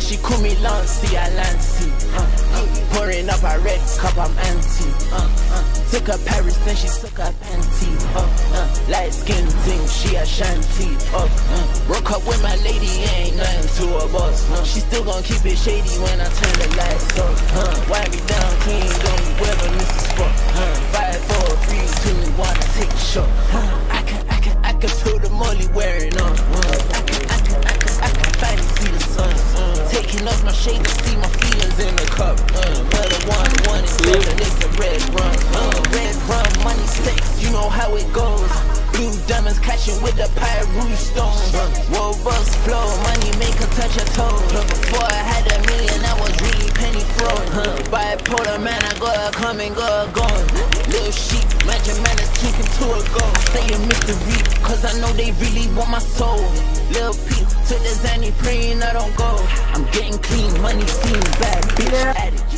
She call me Lancey, I Lancey. Uh, uh, pouring up a red cup, I'm anti. Uh, uh, took her Paris, then she took her panty. Uh, uh, light skin thing, she a shanty. Uh, uh, broke up with my lady, ain't nothing to a boss. Uh, she still gon' keep it shady when I turn the lights Uh, my shade to see my feelings in the cup. Uh, murder one, one and seven, it's a red rum. Uh, red rum, money sex, you know how it goes. Blue diamonds clashing with the pyro stones. Uh, robust flow, money make her touch her toes. Uh, before penny throwing. Uh, bipolar man, I gotta come and go going. Little sheep, magic man is keeping to a go. I stay a mystery, cause I know they really want my soul. Little Peep, to the Zanny praying I don't go. I'm getting clean, money fiend, bad bitch addict.